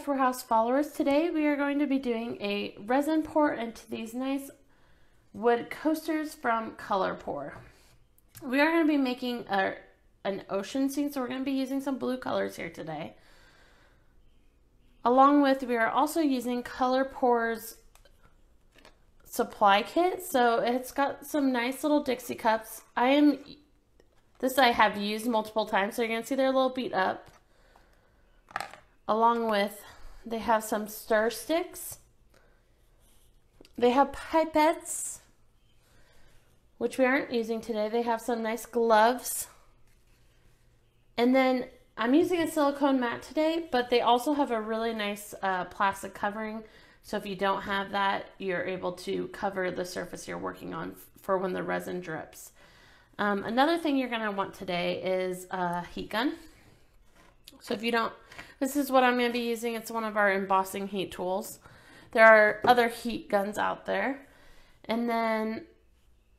Craft Warehouse followers. Today we are going to be doing a resin pour into these nice wood coasters from Color Pour. We are going to be making a, an ocean scene, so we're going to be using some blue colors here today. Along with, we are also using Color Pour's supply kit. So it's got some nice little Dixie cups. I am, this I have used multiple times, so you're going to see they're a little beat up along with they have some stir sticks. They have pipettes, which we aren't using today. They have some nice gloves. And then I'm using a silicone mat today, but they also have a really nice uh, plastic covering. So if you don't have that, you're able to cover the surface you're working on for when the resin drips. Um, another thing you're going to want today is a heat gun. So if you don't, this is what I'm going to be using. It's one of our embossing heat tools. There are other heat guns out there. And then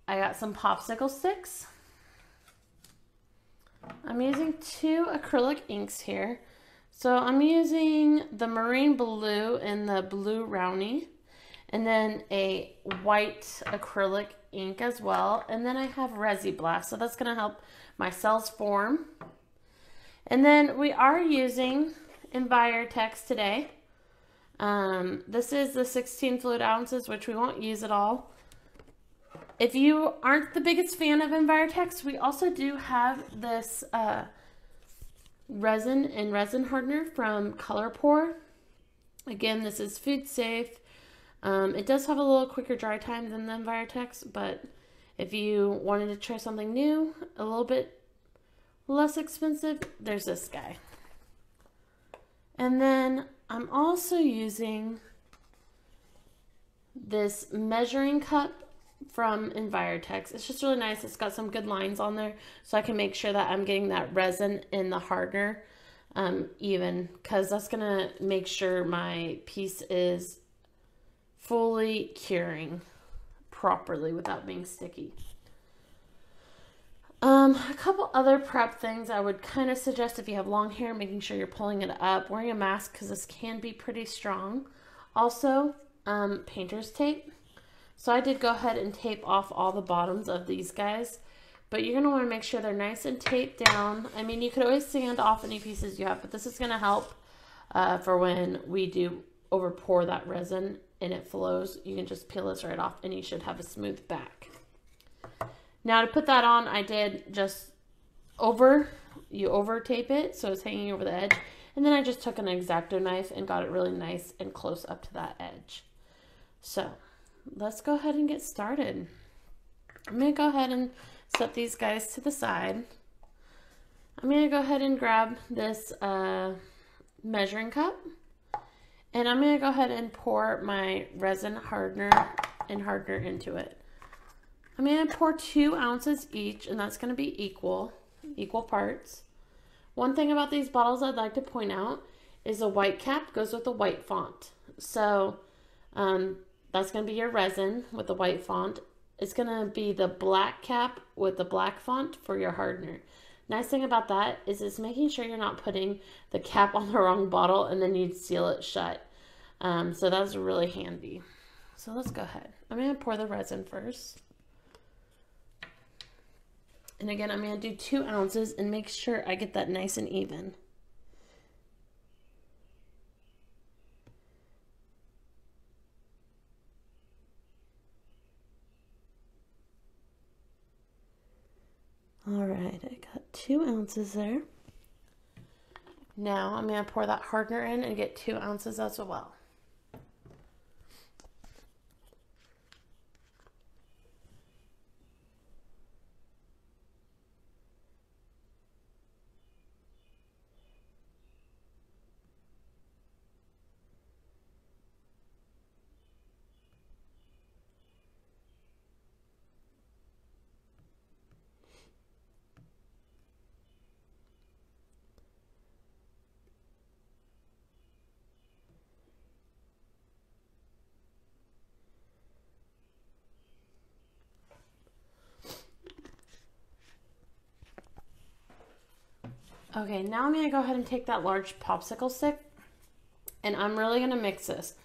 I got some popsicle sticks. I'm using two acrylic inks here. So I'm using the marine blue and the blue Rowney. And then a white acrylic ink as well. And then I have Resi Blast. So that's going to help my cells form. And then we are using Envirotex today. Um, this is the 16 fluid ounces, which we won't use at all. If you aren't the biggest fan of Envirotex, we also do have this uh, resin and resin hardener from ColorPour. Again, this is food safe. Um, it does have a little quicker dry time than the Envirotex, but if you wanted to try something new, a little bit less expensive, there's this guy. And then I'm also using this measuring cup from Envirotex. It's just really nice. It's got some good lines on there so I can make sure that I'm getting that resin in the hardener um, even because that's going to make sure my piece is fully curing properly without being sticky. Um, a couple other prep things I would kind of suggest if you have long hair, making sure you're pulling it up, wearing a mask because this can be pretty strong. Also, um, painter's tape. So I did go ahead and tape off all the bottoms of these guys, but you're going to want to make sure they're nice and taped down. I mean, you could always sand off any pieces you have, but this is going to help uh, for when we do over pour that resin and it flows. You can just peel this right off and you should have a smooth back. Now to put that on, I did just over, you over tape it so it's hanging over the edge. And then I just took an X-Acto knife and got it really nice and close up to that edge. So let's go ahead and get started. I'm to go ahead and set these guys to the side. I'm to go ahead and grab this uh, measuring cup. And I'm to go ahead and pour my resin hardener and hardener into it. I'm going to pour two ounces each, and that's going to be equal, equal parts. One thing about these bottles I'd like to point out is the white cap goes with the white font. So um, that's going to be your resin with the white font. It's going to be the black cap with the black font for your hardener. Nice thing about that is it's making sure you're not putting the cap on the wrong bottle and then you'd seal it shut. Um, so that's really handy. So let's go ahead. I'm going to pour the resin first. And again, I'm going to do two ounces and make sure I get that nice and even. All right, I got two ounces there. Now I'm going to pour that hardener in and get two ounces as well. Okay, now I'm going to go ahead and take that large popsicle stick And I'm really going to mix this.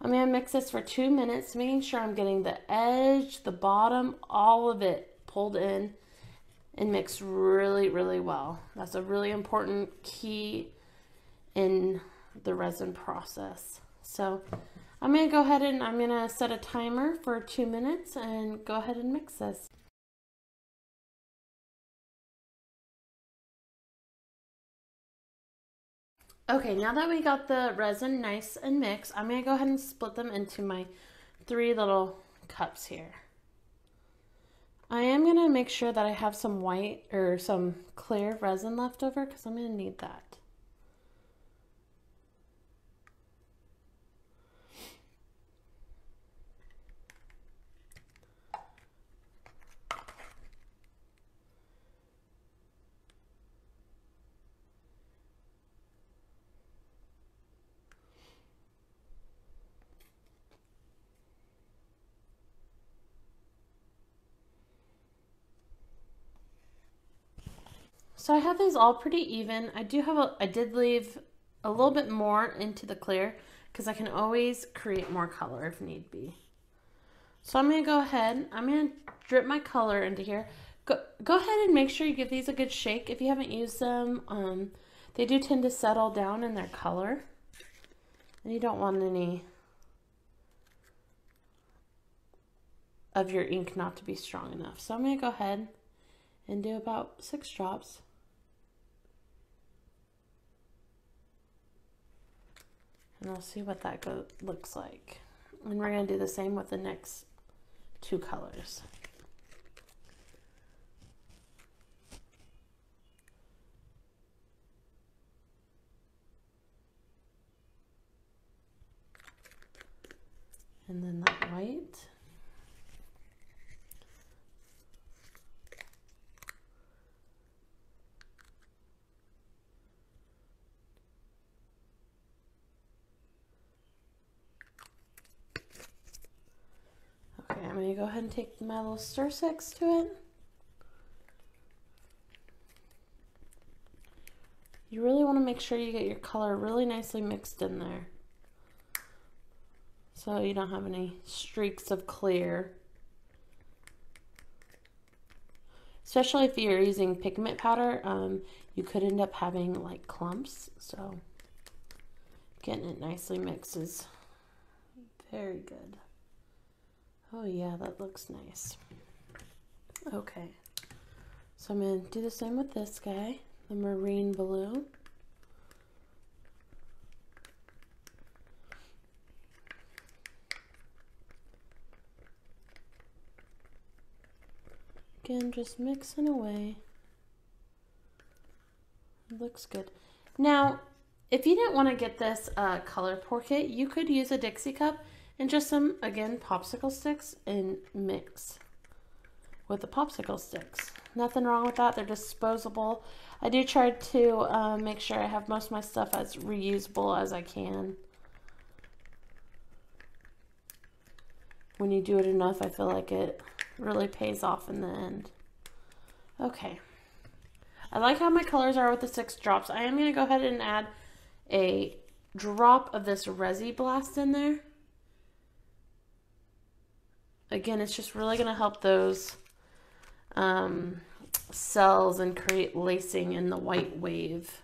I'm going to mix this for two minutes, making sure I'm getting the edge, the bottom, all of it pulled in and mixed really, really well. That's a really important key in the resin process. So I'm going to go ahead and I'm going to set a timer for two minutes and go ahead and mix this. Okay, now that we got the resin nice and mixed, I'm going to go ahead and split them into my three little cups here. I am going to make sure that I have some white or some clear resin left over because I'm going to need that. So I have these all pretty even. I do have a, I did leave a little bit more into the clear because I can always create more color if need be. So I'm going to go ahead, I'm going to drip my color into here. Go, go ahead and make sure you give these a good shake if you haven't used them. Um, they do tend to settle down in their color. And you don't want any of your ink not to be strong enough. So I'm going to go ahead and do about six drops. And I'll see what that go looks like. And we're going to do the same with the next two colors. And then that white. I'm going to go ahead and take my little stir sticks to it. You really want to make sure you get your color really nicely mixed in there. So you don't have any streaks of clear. Especially if you're using pigment powder, um, you could end up having like clumps. So getting it nicely mixed is very good. Oh yeah, that looks nice. Okay, so I'm going to do the same with this guy, the marine blue. Again, just mixing away. It looks good. Now, if you didn't want to get this uh, color kit, you could use a Dixie cup and just some, again, popsicle sticks and mix with the popsicle sticks. Nothing wrong with that. They're disposable. I do try to uh, make sure I have most of my stuff as reusable as I can. When you do it enough, I feel like it really pays off in the end. Okay. I like how my colors are with the six drops. I am going to go ahead and add a drop of this Resi Blast in there again, it's just really going to help those um, cells and create lacing in the white wave.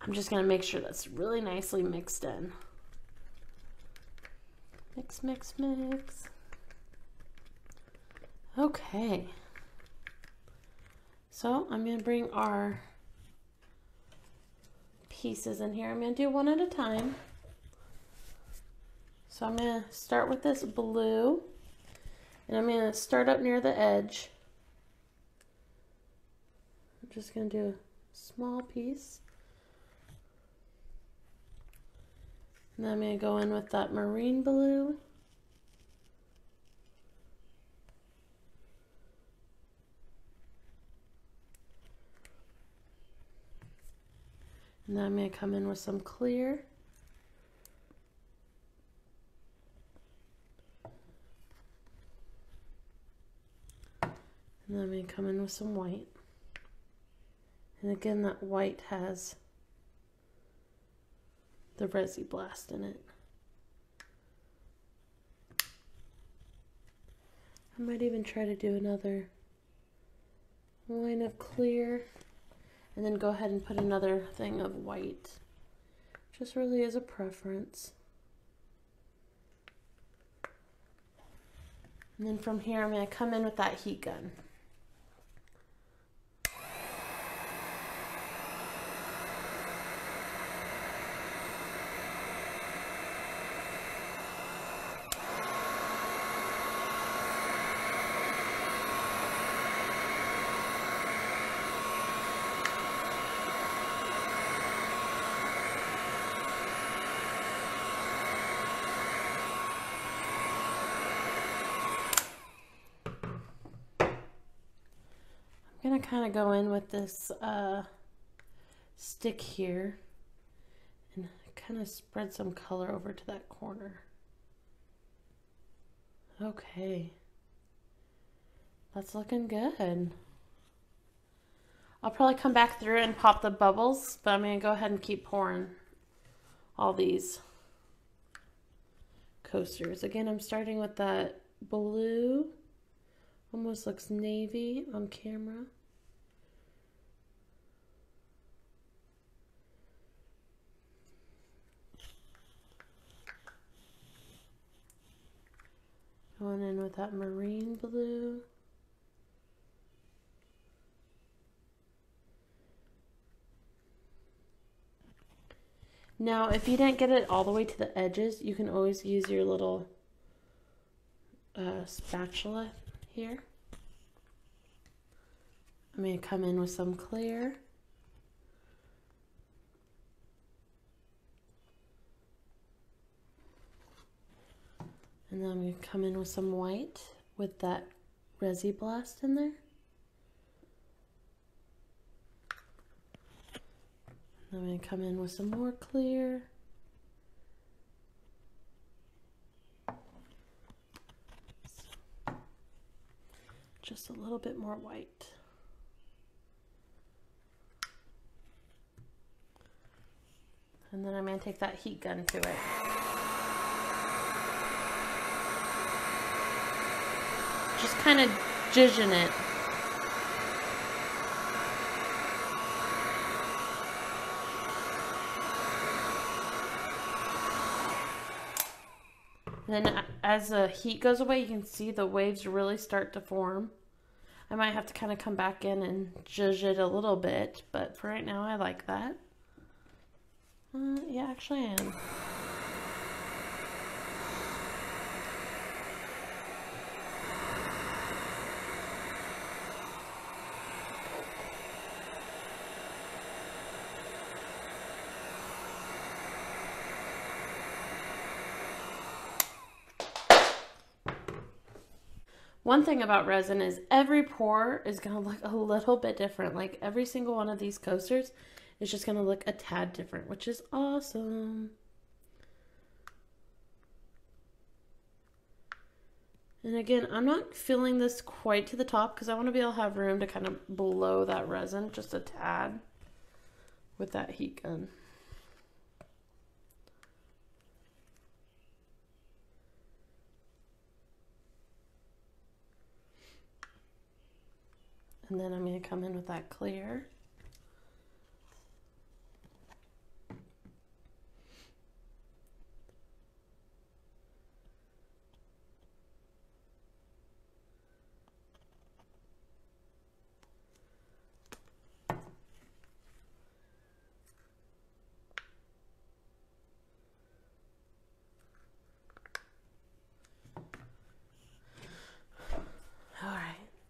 I'm just going to make sure that's really nicely mixed in. Mix, mix, mix. Okay. So I'm going to bring our pieces in here. I'm going to do one at a time. So I'm going to start with this blue. And I'm going to start up near the edge. I'm just going to do a small piece. And then I'm going to go in with that marine blue. And then I'm going to come in with some clear. And I'm going to come in with some white. And again, that white has the Resi Blast in it. I might even try to do another line of clear and then go ahead and put another thing of white. Just really as a preference. And then from here, I'm going to come in with that heat gun. Going to kind of go in with this uh, stick here and kind of spread some color over to that corner. Okay. That's looking good. I'll probably come back through and pop the bubbles, but I'm going to go ahead and keep pouring all these coasters. Again, I'm starting with that blue, almost looks navy on camera. Going in with that marine blue. Now, if you didn't get it all the way to the edges, you can always use your little uh, spatula here. I'm going to come in with some clear. And then I'm going to come in with some white with that Resi Blast in there. I'm going to come in with some more clear. Just a little bit more white. And then I'm going to take that heat gun to it. Just kind of zhuzhing it. then as the heat goes away, you can see the waves really start to form. I might have to kind of come back in and zhuzh it a little bit, but for right now, I like that. Uh, yeah, actually I am. One thing about resin is every pour is going to look a little bit different. Like every single one of these coasters is just going to look a tad different, which is awesome. And again, I'm not filling this quite to the top because I want to be able to have room to kind of blow that resin just a tad with that heat gun. And then I'm going to come in with that clear.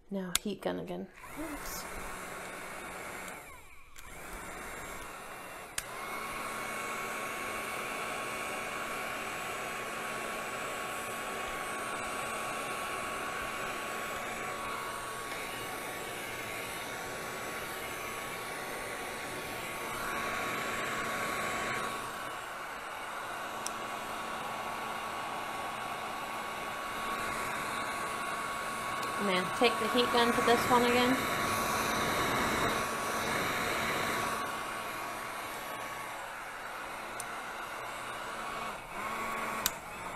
Now heat gun again. I'm going to take the heat gun to this one again.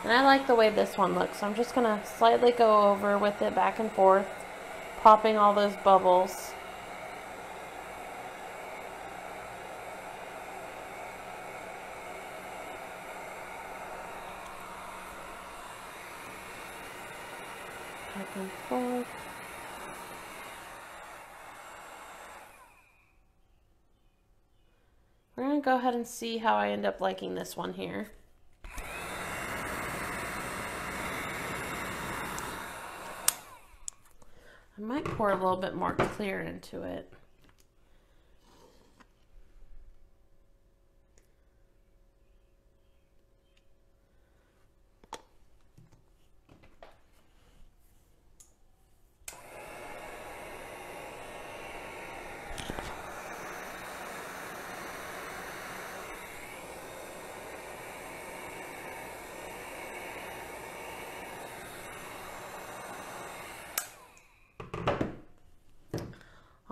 And I like the way this one looks, so I'm just going to slightly go over with it back and forth, popping all those bubbles. Back and forth. We're going to go ahead and see how I end up liking this one here. I might pour a little bit more clear into it.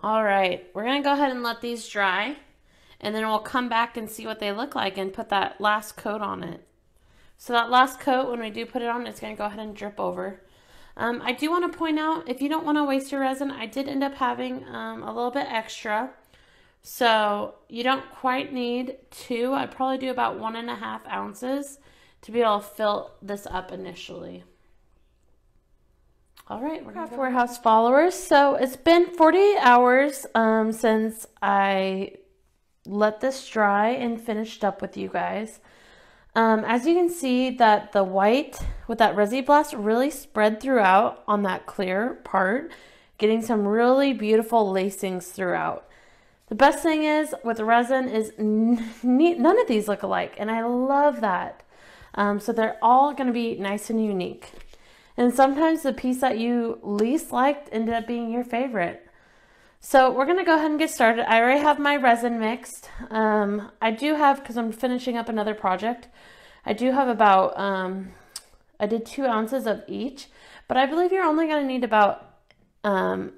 All right, we're gonna go ahead and let these dry and then we'll come back and see what they look like and put that last coat on it. So that last coat, when we do put it on, it's gonna go ahead and drip over. Um, I do wanna point out, if you don't wanna waste your resin, I did end up having um, a little bit extra. So you don't quite need two. I'd probably do about one and a half ounces to be able to fill this up initially. All right, we're Craft Warehouse followers. So it's been 48 hours um, since I let this dry and finished up with you guys. Um, as you can see that the white with that Resi Blast really spread throughout on that clear part, getting some really beautiful lacings throughout. The best thing is with resin is none of these look alike, and I love that. Um, so they're all going to be nice and unique. And sometimes the piece that you least liked ended up being your favorite. So we're going to go ahead and get started. I already have my resin mixed. Um, I do have, because I'm finishing up another project, I do have about, um, I did two ounces of each, but I believe you're only going to need about um,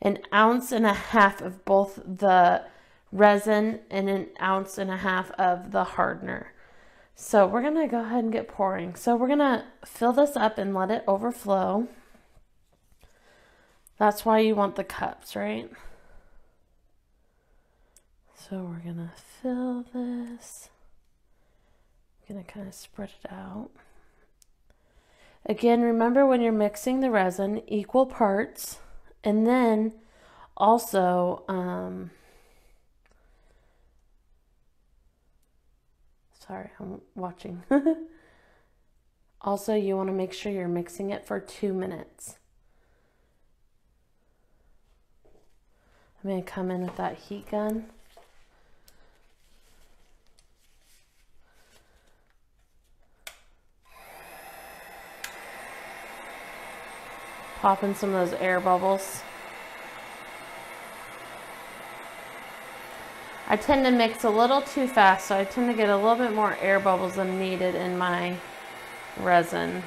an ounce and a half of both the resin and an ounce and a half of the hardener. So we're going to go ahead and get pouring. So we're going to fill this up and let it overflow. That's why you want the cups, right? So we're going to fill this. I'm going to kind of spread it out. Again, remember when you're mixing the resin, equal parts. And then also, um, Sorry, I'm watching. also, you want to make sure you're mixing it for two minutes. I'm going to come in with that heat gun. Popping some of those air bubbles. I tend to mix a little too fast, so I tend to get a little bit more air bubbles than needed in my resin.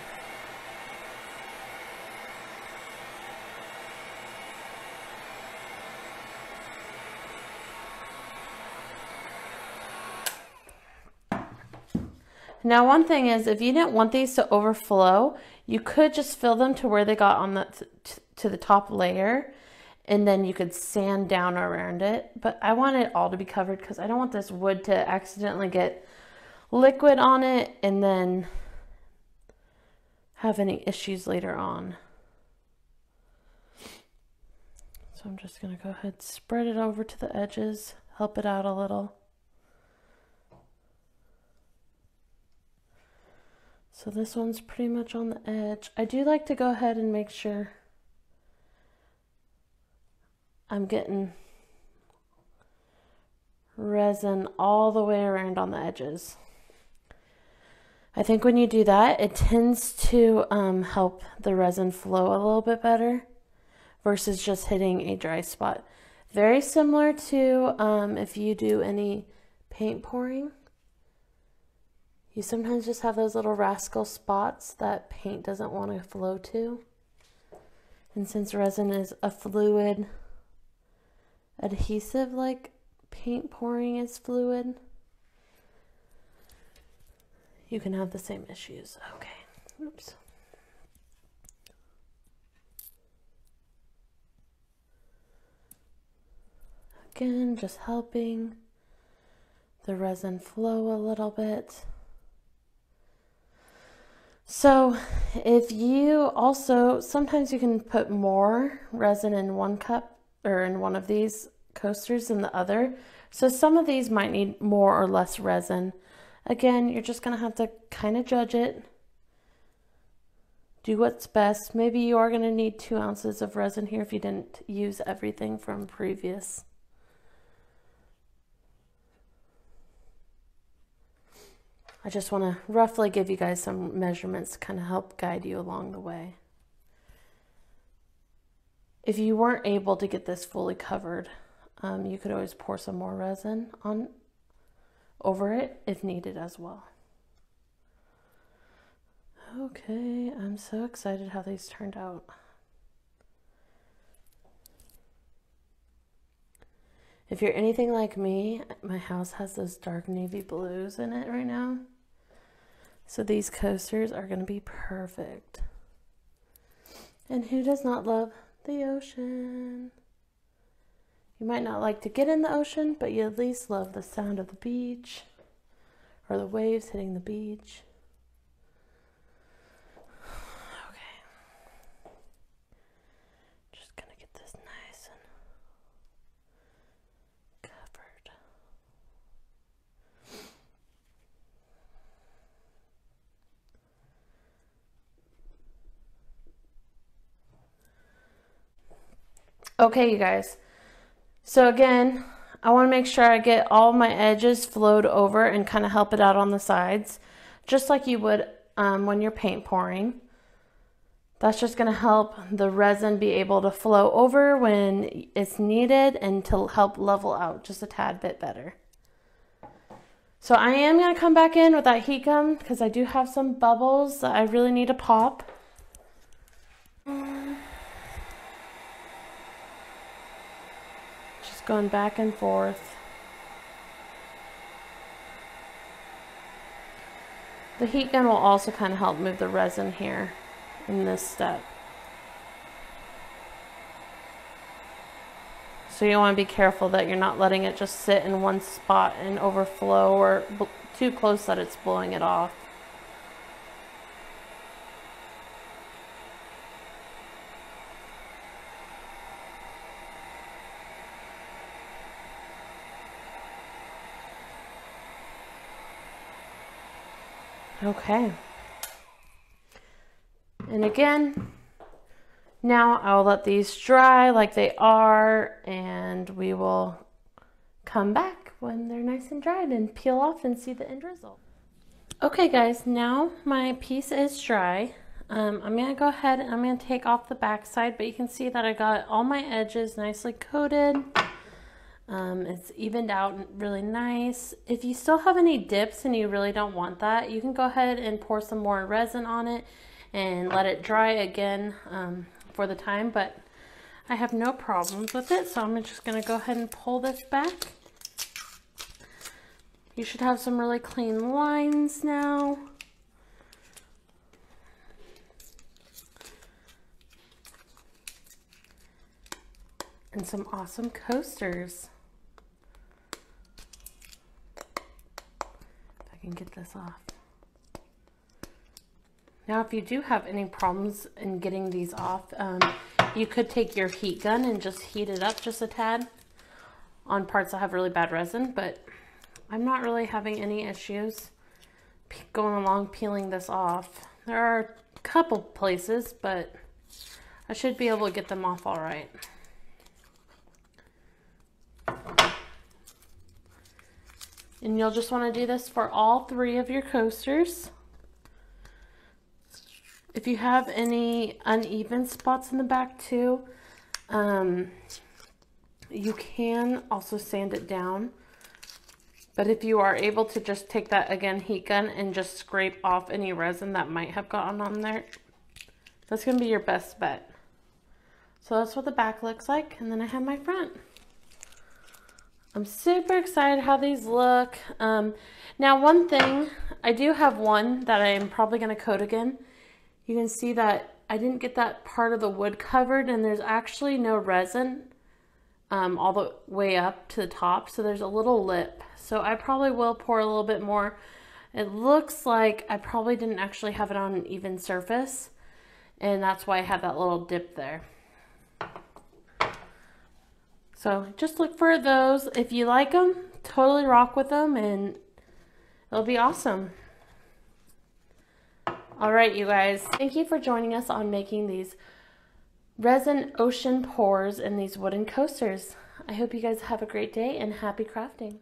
Now one thing is if you didn't want these to overflow, you could just fill them to where they got on the to the top layer and then you could sand down around it. But I want it all to be covered because I don't want this wood to accidentally get liquid on it and then have any issues later on. So I'm just going to go ahead spread it over to the edges, help it out a little. So this one's pretty much on the edge. I do like to go ahead and make sure I'm getting resin all the way around on the edges. I think when you do that, it tends to um, help the resin flow a little bit better versus just hitting a dry spot. Very similar to um, if you do any paint pouring. You sometimes just have those little rascal spots that paint doesn't want to flow to. And since resin is a fluid adhesive like paint pouring is fluid, you can have the same issues. Okay. Oops. Again, just helping the resin flow a little bit. So if you also, sometimes you can put more resin in one cup or in one of these coasters than the other. So some of these might need more or less resin. Again, you're just going to have to kind of judge it. Do what's best. Maybe you are going to need two ounces of resin here if you didn't use everything from previous. I just want to roughly give you guys some measurements to kind of help guide you along the way. If you weren't able to get this fully covered, um, you could always pour some more resin on over it if needed as well. Okay, I'm so excited how these turned out. If you're anything like me, my house has those dark navy blues in it right now. So these coasters are going to be perfect. And who does not love the ocean? You might not like to get in the ocean, but you at least love the sound of the beach or the waves hitting the beach. Okay, you guys. So again, I want to make sure I get all my edges flowed over and kind of help it out on the sides, just like you would um, when you're paint pouring. That's just going to help the resin be able to flow over when it's needed and to help level out just a tad bit better. So I am going to come back in with that heat gun because I do have some bubbles that I really need to pop. Going back and forth. The heat gun will also kind of help move the resin here in this step. So you want to be careful that you're not letting it just sit in one spot and overflow or too close that it's blowing it off. Okay. And again, now I'll let these dry like they are and we will come back when they're nice and dried and peel off and see the end result. Okay guys, now my piece is dry. Um, I'm to go ahead and I'm to take off the back side, but you can see that I got all my edges nicely coated. Um, it's evened out really nice. If you still have any dips and you really don't want that, you can go ahead and pour some more resin on it and let it dry again um, for the time, but I have no problems with it, so I'm just going to go ahead and pull this back. You should have some really clean lines now. And some awesome coasters. Can get this off. Now, if you do have any problems in getting these off, um, you could take your heat gun and just heat it up just a tad on parts that have really bad resin, but I'm not really having any issues going along peeling this off. There are a couple places, but I should be able to get them off all right. And you'll just want to do this for all three of your coasters. If you have any uneven spots in the back too, um, you can also sand it down. But if you are able to just take that, again, heat gun and just scrape off any resin that might have gotten on there, that's going to be your best bet. So that's what the back looks like. And then I have my front. I'm super excited how these look. Um, now, one thing, I do have one that I'm probably going to coat again, you can see that I didn't get that part of the wood covered and there's actually no resin um, all the way up to the top. So there's a little lip. So I probably will pour a little bit more. It looks like I probably didn't actually have it on an even surface. And that's why I have that little dip there. So just look for those. If you like them, totally rock with them and it'll be awesome. All right, you guys, thank you for joining us on making these resin ocean pours in these wooden coasters. I hope you guys have a great day and happy crafting.